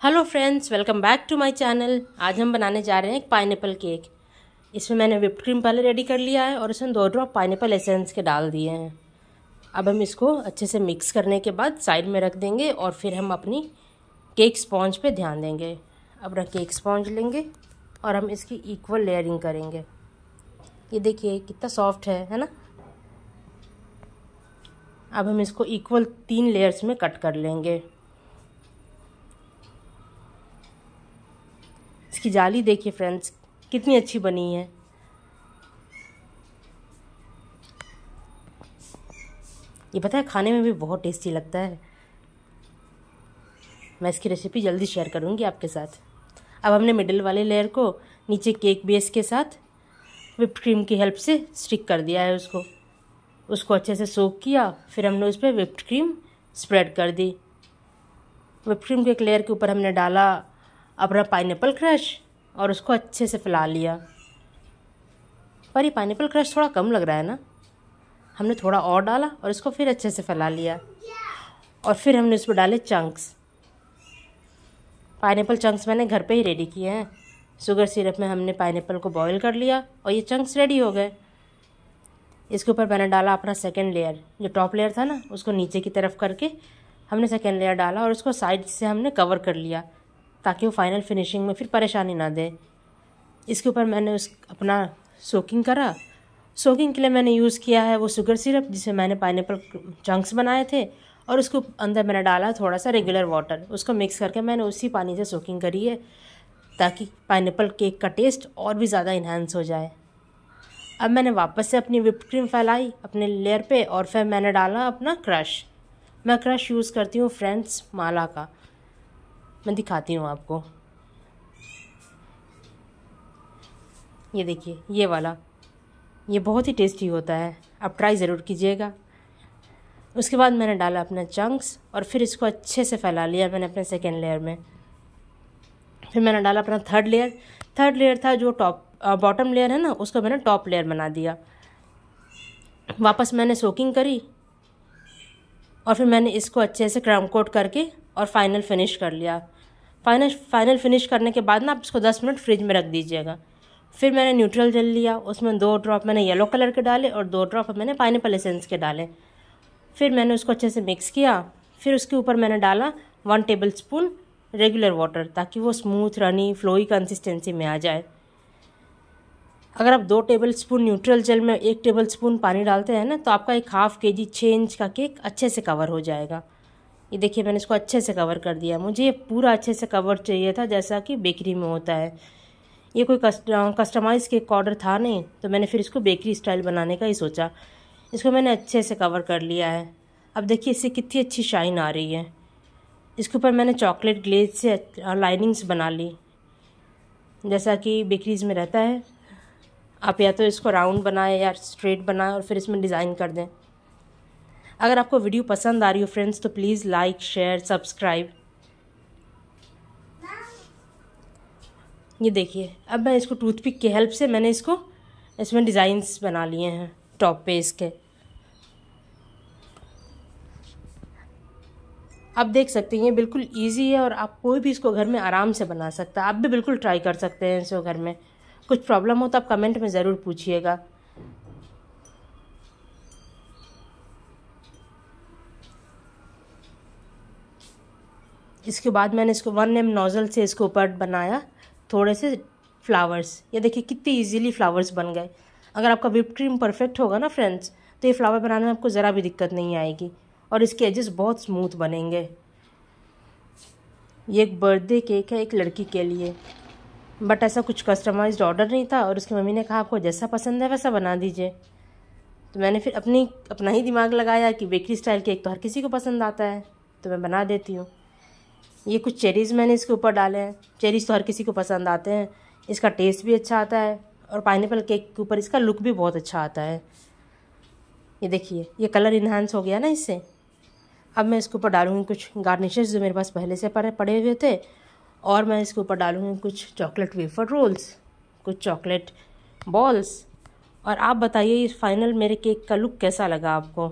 Hello friends welcome back to my channel आज हम बनाने जा रहे हैं एक पाइनएप्पल केक इसमें मैंने विप्ड क्रीम पहले रेडी कर लिया है और इसमें दो ड्रॉप पाइनएप्पल एसेंस के डाल दिए हैं. अब हम इसको अच्छे से मिक्स करने के बाद साइड में रख देंगे और फिर हम अपनी केक स्पॉन्ज पे ध्यान देंगे. अपना केक स्पॉन्ज लेंगे और हम इसकी इक्वल लेयरिंग करेंगे. ये देखिए कितना सॉफ्ट है है ना? अब हम इसको इक्वल तीन लेयर्स में कट कर लेंगे. इसकी जाली देखिए फ्रेंड्स कितनी अच्छी बनी है। ये पता है, खाने में भी बहुत टेस्टी लगता है। मैं इसकी रेसिपी जल्दी शेयर करूँगी आपके साथ। अब हमने मिडिल वाले लेयर को नीचे केक बेस के साथ विप क्रीम की हेल्प से स्टिक कर दिया है उसको। उसको अच्छे से सोक किया, फिर हमने उस पर विप्ड क्रीम स्प्रेड कर दी। विप क्रीम के एक लेयर के ऊपर हमने डाला अपना पाइनएप्पल क्रश और उसको अच्छे से फैला लिया। पर ये पाइनएप्पल क्रश थोड़ा कम लग रहा है ना? हमने थोड़ा और डाला और इसको फिर अच्छे से फैला लिया। और फिर हमने उसमें डाले चंक्स पाइनएप्पल चंक्स मैंने घर पे ही रेडी किए हैं। शुगर सिरप में हमने पाइनएप्पल को बॉईल कर लिया और ये चंक्स रेडी हो गए। इसके ऊपर मैंने डाला अपना सेकेंड लेयर जो टॉप लेयर था ना, उसको नीचे की तरफ़ करके हमने सेकेंड लेयर डाला और उसको साइड से हमने कवर कर लिया। ताकि वो फाइनल फिनिशिंग में फिर परेशानी ना दे। इसके ऊपर मैंने उस, अपना सोकिंग करा। सोकिंग के लिए मैंने यूज़ किया है वो शुगर सिरप जिसे मैंने पाइनएप्पल चंक्स बनाए थे, और उसको अंदर मैंने डाला थोड़ा सा रेगुलर वाटर उसको मिक्स करके मैंने उसी पानी से सोकिंग करी है, ताकि पाइनएप्पल केक का टेस्ट और भी ज़्यादा इन्हांस हो जाए। अब मैंने वापस से अपनी विप क्रीम फैलाई अपने लेयर पे, और फिर मैंने डाला अपना क्रश मैं क्रश यूज़ करती हूँ फ्रेंड्स माला का। मैं दिखाती हूँ आपको। ये देखिए, ये वाला। ये बहुत ही टेस्टी होता है। आप ट्राई ज़रूर कीजिएगा। उसके बाद मैंने डाला अपना चंक्स और फिर इसको अच्छे से फैला लिया मैंने अपने सेकेंड लेयर में। फिर मैंने डाला अपना थर्ड लेयर थर्ड लेयर था जो टॉप बॉटम लेयर है ना, उसको मैंने टॉप लेयर बना दिया। वापस मैंने सोकिंग करी। और फिर मैंने इसको अच्छे से क्रम कोट करके और फाइनल फिनिश कर लिया। फाइनल फाइनल फिनिश करने के बाद ना आप इसको दस मिनट फ्रिज में रख दीजिएगा। फिर मैंने न्यूट्रल जल लिया, उसमें दो ड्रॉप मैंने येलो कलर के डाले और दो ड्रॉप मैंने पाइनएप्पल एसेंस के डाले। फिर मैंने उसको अच्छे से मिक्स किया, फिर उसके ऊपर मैंने डाला one tablespoon regular water ताकि वो स्मूथ रनी फ्लोई कंसिस्टेंसी में आ जाए। अगर आप दो टेबल स्पून न्यूट्रल जेल में एक टेबल स्पून पानी डालते हैं ना तो आपका एक हाफ़ के जी छः इंच का केक अच्छे से कवर हो जाएगा। ये देखिए, मैंने इसको अच्छे से कवर कर दिया। मुझे ये पूरा अच्छे से कवर चाहिए था, जैसा कि बेकरी में होता है। ये कोई कस्टमाइज़ केक ऑर्डर था नहीं तो मैंने फिर इसको बेकरी स्टाइल बनाने का ही सोचा। इसको मैंने अच्छे से कवर कर लिया है। अब देखिए, इससे कितनी अच्छी शाइन आ रही है। इसके ऊपर मैंने चॉकलेट ग्लेज से लाइनिंग्स बना ली। जैसा कि बेकरीज में रहता है। आप या तो इसको राउंड बनाएँ या स्ट्रेट बनाएँ और फिर इसमें डिज़ाइन कर दें। अगर आपको वीडियो पसंद आ रही हो फ्रेंड्स तो प्लीज़ लाइक शेयर सब्सक्राइब ये देखिए, अब मैं इसको टूथपिक की हेल्प से मैंने इसको, इसमें डिज़ाइंस बना लिए हैं टॉप पे इसके। आप देख सकते हैं, ये बिल्कुल इजी है और आप कोई भी इसको घर में आराम से बना सकता है। आप भी बिल्कुल ट्राई कर सकते हैं इसको घर में। कुछ प्रॉब्लम हो तो आप कमेंट में ज़रूर पूछिएगा। इसके बाद मैंने इसको वन एम नोज़ल से इसके ऊपर बनाया, थोड़े से फ्लावर्स ये देखिए कितनी इजीली फ्लावर्स बन गए। अगर आपका विप क्रीम परफेक्ट होगा ना फ्रेंड्स तो ये फ्लावर बनाने में आपको ज़रा भी दिक्कत नहीं आएगी और इसके एजेस बहुत स्मूथ बनेंगे। ये एक बर्थडे केक है एक लड़की के लिए। बट ऐसा कुछ कस्टमाइज्ड ऑर्डर नहीं था और उसकी मम्मी ने कहा, आपको जैसा पसंद है वैसा बना दीजिए। तो मैंने फिर अपनी, अपना ही दिमाग लगाया कि बेकरी स्टाइल केक तो हर किसी को पसंद आता है तो मैं बना देती हूँ। ये कुछ चेरीज़ मैंने इसके ऊपर डाले हैं। चेरीज़ तो हर किसी को पसंद आते हैं। इसका टेस्ट भी अच्छा आता है और पाइनएप्पल केक के ऊपर इसका लुक भी बहुत अच्छा आता है। ये देखिए, ये कलर इन्हांस हो गया ना इससे। अब मैं इसके ऊपर डालूँगी कुछ गार्निशेस जो मेरे पास पहले से पड़े पड़े हुए थे। और मैं इसके ऊपर डालूँगी कुछ चॉकलेट वेफर रोल्स कुछ चॉकलेट बॉल्स और आप बताइए, इस फाइनल मेरे केक का लुक कैसा लगा आपको?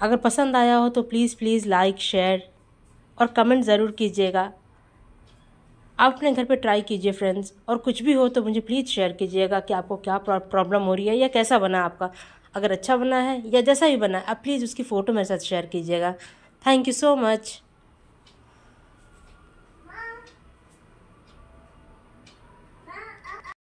अगर पसंद आया हो तो प्लीज़ प्लीज़ लाइक शेयर और कमेंट ज़रूर कीजिएगा। आप अपने घर पे ट्राई कीजिए फ्रेंड्स और कुछ भी हो तो मुझे प्लीज़ शेयर कीजिएगा कि आपको क्या प्रॉब्लम हो रही है या कैसा बना आपका। अगर अच्छा बना है या जैसा भी बना है, आप प्लीज़ उसकी फ़ोटो मेरे साथ शेयर कीजिएगा। Thank you so much